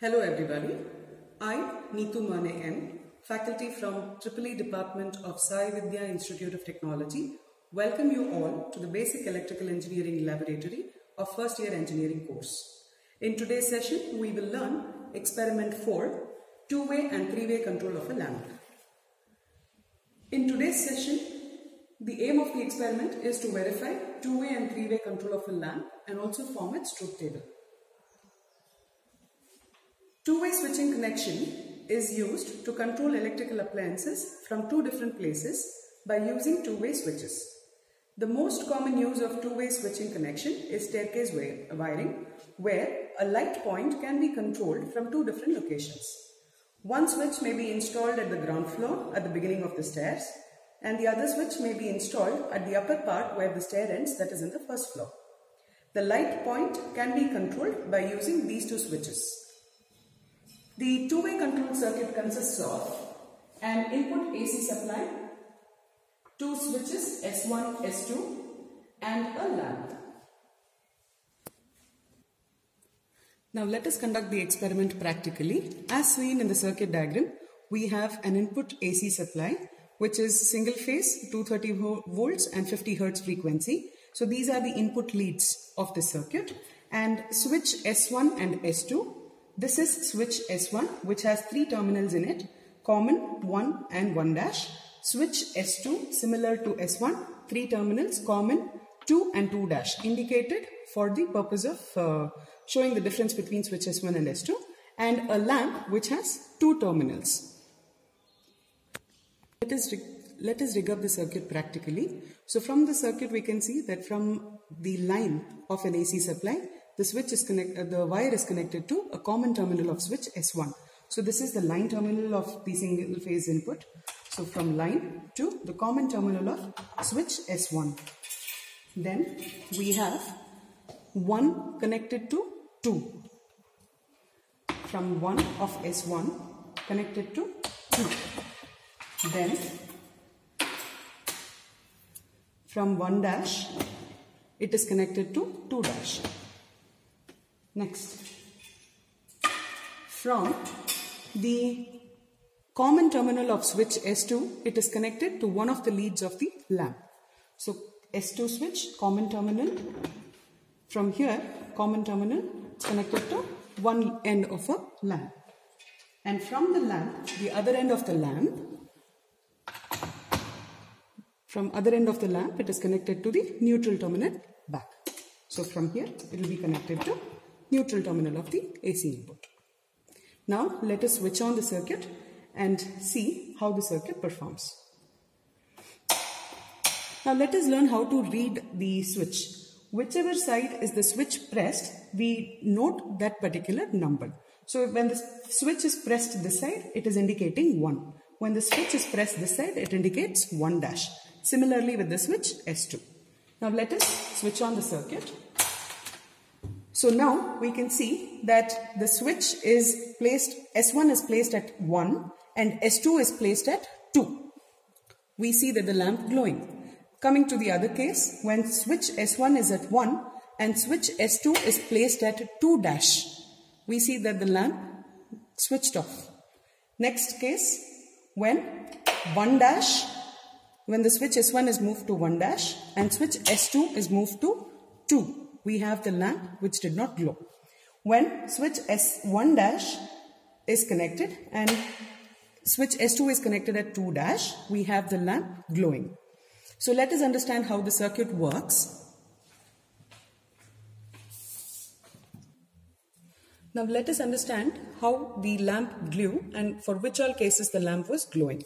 Hello everybody. I, Neetu Mane M, faculty from EEE Department of Sai Vidya Institute of Technology, welcome you all to the Basic Electrical Engineering Laboratory of first year engineering course. In today's session, we will learn experiment 4, two-way and three-way control of a lamp. In today's session, the aim of the experiment is to verify two-way and three-way control of a lamp and also form its truth table. Two-way switching connection is used to control electrical appliances from two different places by using two-way switches. The most common use of two-way switching connection is staircase wiring where a light point can be controlled from two different locations. One switch may be installed at the ground floor at the beginning of the stairs and the other switch may be installed at the upper part where the stair ends that is in the first floor. The light point can be controlled by using these two switches. The two-way control circuit consists of an input AC supply, two switches S1, S2 and a lamp. Now let us conduct the experiment practically. As seen in the circuit diagram, we have an input AC supply which is single phase 230 volts and 50 hertz frequency. So these are the input leads of the circuit and switch S1 and S2. This is switch S1 which has three terminals in it, common 1 and 1 dash. Switch S2 similar to S1, three terminals, common 2 and 2 dash indicated for the purpose of uh, showing the difference between switch S1 and S2 and a lamp which has two terminals. Let us, let us rig up the circuit practically. So from the circuit we can see that from the line of an AC supply the switch is connect, uh, the wire is connected to a common terminal of switch S1. So this is the line terminal of the single phase input. So from line to the common terminal of switch S1. Then we have 1 connected to 2. From 1 of S1 connected to 2. Then from 1 dash it is connected to 2 dash. Next, from the common terminal of switch S2, it is connected to one of the leads of the lamp. So S2 switch, common terminal. From here, common terminal is connected to one end of a lamp. And from the lamp, the other end of the lamp, from other end of the lamp, it is connected to the neutral terminal back. So from here, it will be connected to neutral terminal of the AC input. Now let us switch on the circuit and see how the circuit performs. Now let us learn how to read the switch. Whichever side is the switch pressed, we note that particular number. So when the switch is pressed this side, it is indicating 1. When the switch is pressed this side, it indicates 1 dash. Similarly with the switch S2. Now let us switch on the circuit. So now we can see that the switch is placed, S1 is placed at 1 and S2 is placed at 2. We see that the lamp glowing. Coming to the other case, when switch S1 is at 1 and switch S2 is placed at 2 dash, we see that the lamp switched off. Next case, when 1 dash, when the switch S1 is moved to 1 dash and switch S2 is moved to 2 we have the lamp which did not glow. When switch S1 dash is connected and switch S2 is connected at 2 dash, we have the lamp glowing. So let us understand how the circuit works. Now let us understand how the lamp glowed and for which all cases the lamp was glowing.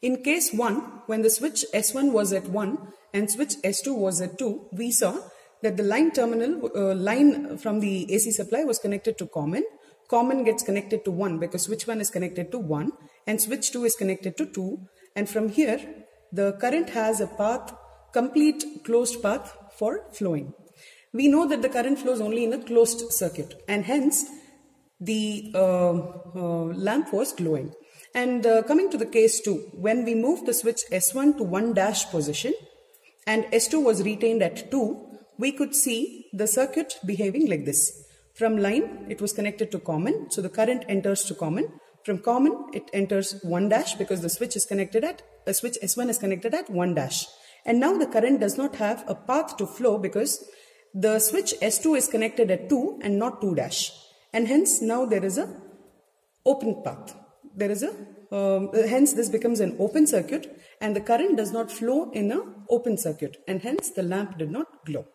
In case 1, when the switch S1 was at 1 and switch S2 was at 2, we saw that the line terminal, uh, line from the AC supply was connected to common. Common gets connected to 1 because switch 1 is connected to 1 and switch 2 is connected to 2. And from here, the current has a path, complete closed path for flowing. We know that the current flows only in a closed circuit and hence the uh, uh, lamp was glowing. And uh, coming to the case 2, when we moved the switch S1 to 1 dash position and S2 was retained at 2, we could see the circuit behaving like this. From line, it was connected to common. So the current enters to common. From common, it enters 1 dash because the switch is connected at, a switch S1 is connected at 1 dash. And now the current does not have a path to flow because the switch S2 is connected at 2 and not 2 dash. And hence now there is a open path. There is a, um, hence this becomes an open circuit and the current does not flow in a open circuit and hence the lamp did not glow.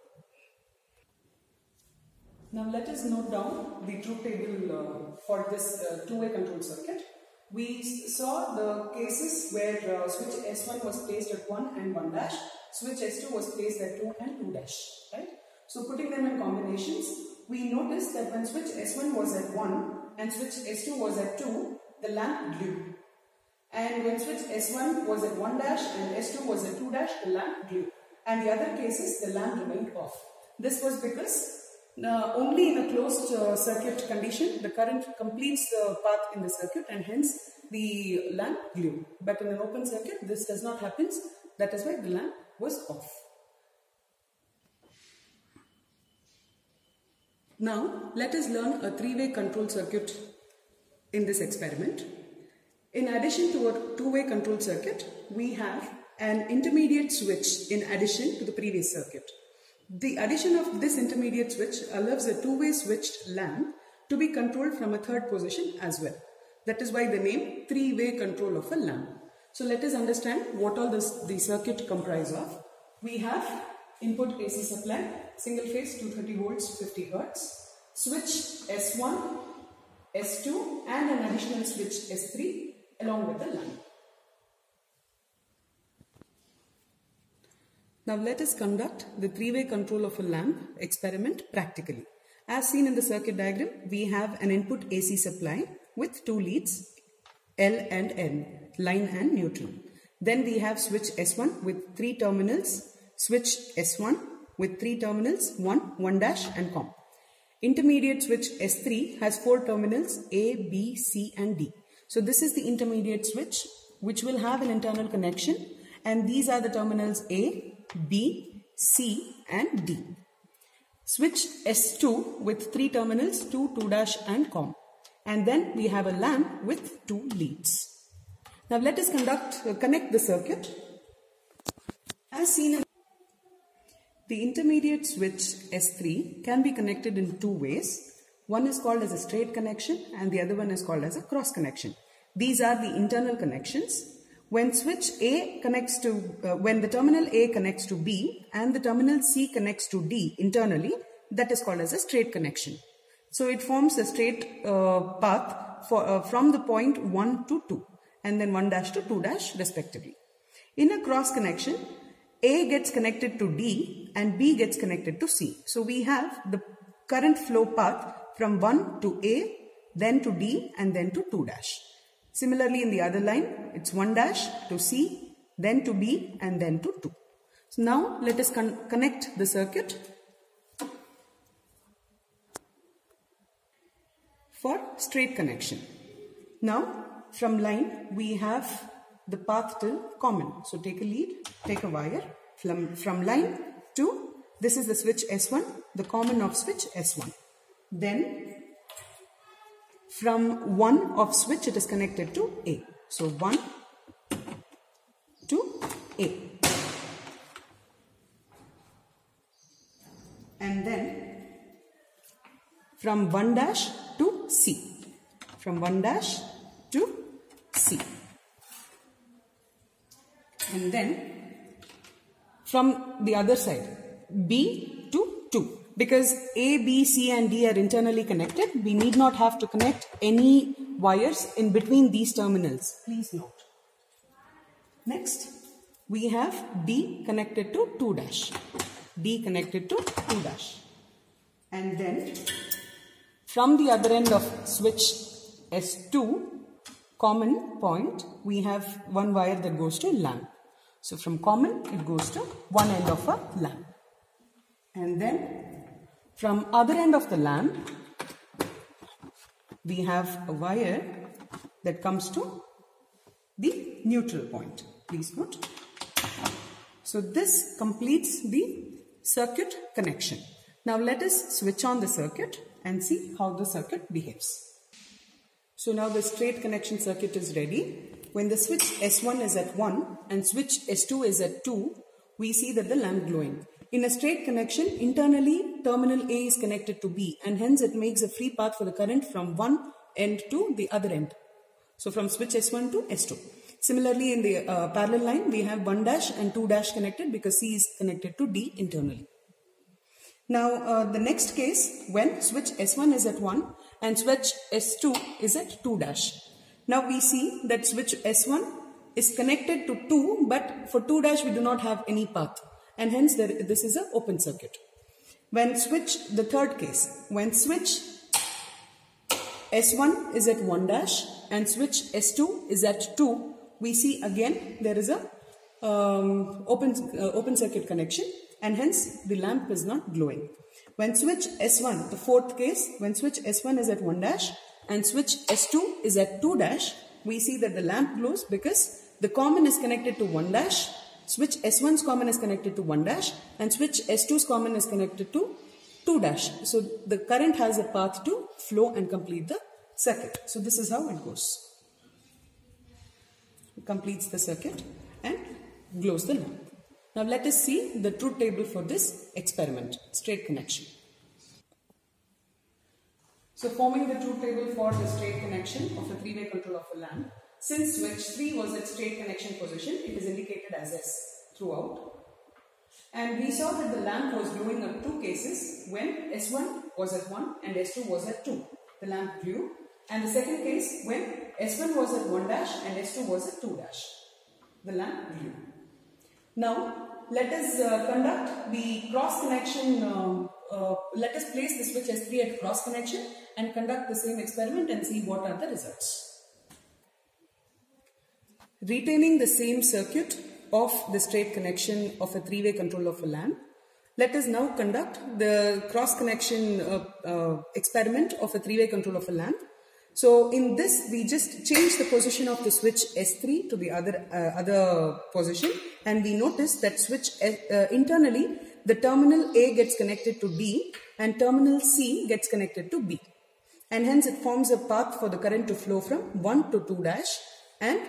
Now let us note down the truth table uh, for this uh, two-way control circuit. We saw the cases where uh, switch S1 was placed at 1 and 1 dash, switch S2 was placed at 2 and 2 dash, right? So putting them in combinations, we noticed that when switch S1 was at 1 and switch S2 was at 2, the lamp blew. And when switch S1 was at 1 dash and S2 was at 2 dash, the lamp blew. And the other cases, the lamp remained off. This was because uh, only in a closed uh, circuit condition, the current completes the path in the circuit and hence the lamp blew. But in an open circuit, this does not happen. That is why the lamp was off. Now, let us learn a three-way control circuit in this experiment. In addition to a two-way control circuit, we have an intermediate switch in addition to the previous circuit. The addition of this intermediate switch allows a two-way switched lamp to be controlled from a third position as well. That is why the name three-way control of a lamp. So let us understand what all this the circuit comprise of. We have input AC supply, single phase 230 volts 50 hertz, switch S1, S2 and an additional switch S3 along with the lamp. Now let us conduct the three-way control of a lamp experiment practically. As seen in the circuit diagram, we have an input AC supply with two leads L and N, line and neutral. Then we have switch S1 with three terminals, switch S1 with three terminals, 1, 1 dash and COM. Intermediate switch S3 has four terminals A, B, C and D. So this is the intermediate switch which will have an internal connection and these are the terminals A, B, C and D. Switch S2 with three terminals 2, 2 dash and COM. And then we have a lamp with two leads. Now let us conduct, uh, connect the circuit. As seen in the intermediate switch S3 can be connected in two ways. One is called as a straight connection and the other one is called as a cross connection. These are the internal connections when switch A connects to, uh, when the terminal A connects to B and the terminal C connects to D internally, that is called as a straight connection. So it forms a straight uh, path for, uh, from the point 1 to 2 and then 1 dash to 2 dash respectively. In a cross connection, A gets connected to D and B gets connected to C. So we have the current flow path from 1 to A, then to D and then to 2 dash. Similarly, in the other line, it's 1 dash to C, then to B, and then to 2. So now let us con connect the circuit for straight connection. Now, from line, we have the path till common. So take a lead, take a wire from, from line to, this is the switch S1, the common of switch S1. Then from 1 of switch it is connected to A. So 1 to A. And then from 1 dash to C. From 1 dash to C. And then from the other side B to 2 because A, B, C and D are internally connected, we need not have to connect any wires in between these terminals. Please note. Next, we have D connected to 2 dash. D connected to 2 dash. And then from the other end of switch S2 common point, we have one wire that goes to lamp. So from common, it goes to one end of a lamp. And then from other end of the lamp, we have a wire that comes to the neutral point. Please note. So this completes the circuit connection. Now let us switch on the circuit and see how the circuit behaves. So now the straight connection circuit is ready. When the switch S1 is at 1 and switch S2 is at 2, we see that the lamp glowing. In a straight connection, internally terminal A is connected to B and hence it makes a free path for the current from one end to the other end. So from switch S1 to S2. Similarly, in the uh, parallel line, we have 1 dash and 2 dash connected because C is connected to D internally. Now, uh, the next case, when switch S1 is at 1 and switch S2 is at 2 dash. Now we see that switch S1 is connected to 2 but for 2 dash we do not have any path and hence there, this is an open circuit. When switch, the third case, when switch S1 is at 1 dash and switch S2 is at 2, we see again there is a um, open, uh, open circuit connection and hence the lamp is not glowing. When switch S1, the fourth case, when switch S1 is at 1 dash and switch S2 is at 2 dash, we see that the lamp glows because the common is connected to 1 dash, switch S1's common is connected to 1 dash and switch S2's common is connected to 2 dash. So the current has a path to flow and complete the circuit. So this is how it goes. It completes the circuit and glows the lamp. Now let us see the truth table for this experiment, straight connection. So forming the truth table for the straight connection of a three-way control of a lamp, since switch 3 was at straight connection position, it is indicated as S throughout. And we saw that the lamp was glowing at two cases when S1 was at 1 and S2 was at 2. The lamp blew. And the second case when S1 was at 1 dash and S2 was at 2 dash. The lamp blew. Now, let us uh, conduct the cross connection, uh, uh, let us place the switch S3 at cross connection and conduct the same experiment and see what are the results. Retaining the same circuit of the straight connection of a three-way control of a lamp, let us now conduct the cross connection uh, uh, experiment of a three-way control of a lamp so in this, we just change the position of the switch S3 to the other, uh, other position and we notice that switch uh, uh, internally, the terminal A gets connected to D and terminal C gets connected to B. And hence it forms a path for the current to flow from 1 to 2 dash and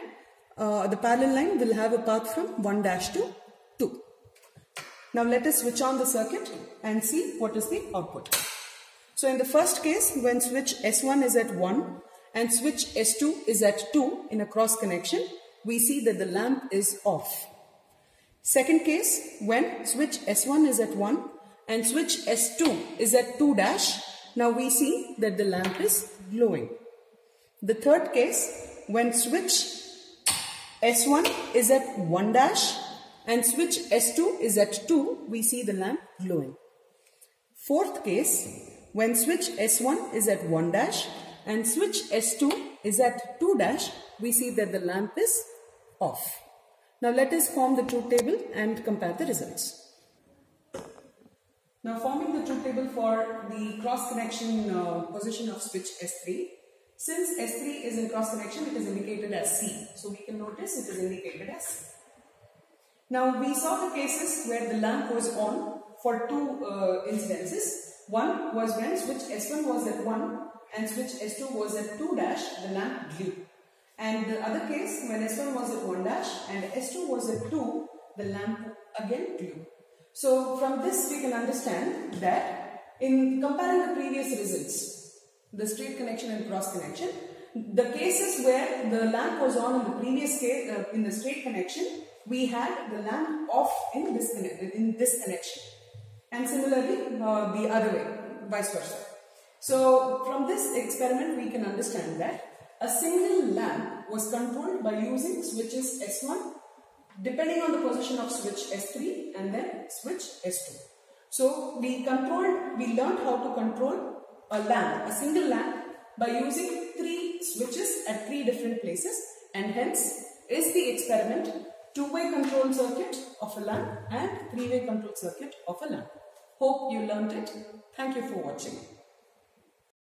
uh, the parallel line will have a path from 1 dash to 2. Now let us switch on the circuit and see what is the output. So in the first case, when switch S1 is at 1 and switch S2 is at 2 in a cross connection, we see that the lamp is off. Second case, when switch S1 is at 1 and switch S2 is at 2 dash, now we see that the lamp is glowing. The third case, when switch S1 is at 1 dash and switch S2 is at 2, we see the lamp glowing. Fourth case, when switch S1 is at 1 dash and switch S2 is at 2 dash, we see that the lamp is off. Now let us form the truth table and compare the results. Now forming the truth table for the cross connection uh, position of switch S3. Since S3 is in cross connection, it is indicated as C. So we can notice it is indicated as C. Now we saw the cases where the lamp was on for two uh, incidences. One was when switch S1 was at 1 and switch S2 was at 2 dash, the lamp blew. And the other case, when S1 was at 1 dash and S2 was at 2, the lamp again blew. So from this we can understand that in comparing the previous results, the straight connection and cross connection, the cases where the lamp was on in the previous case, uh, in the straight connection, we had the lamp off in this, in this connection and similarly uh, the other way, vice versa. So from this experiment we can understand that a single lamp was controlled by using switches S1 depending on the position of switch S3 and then switch S2. So we controlled, we learned how to control a lamp, a single lamp by using three switches at three different places and hence is the experiment two-way control circuit of a lamp and three-way control circuit of a lamp. Hope you learned it. Thank you for watching.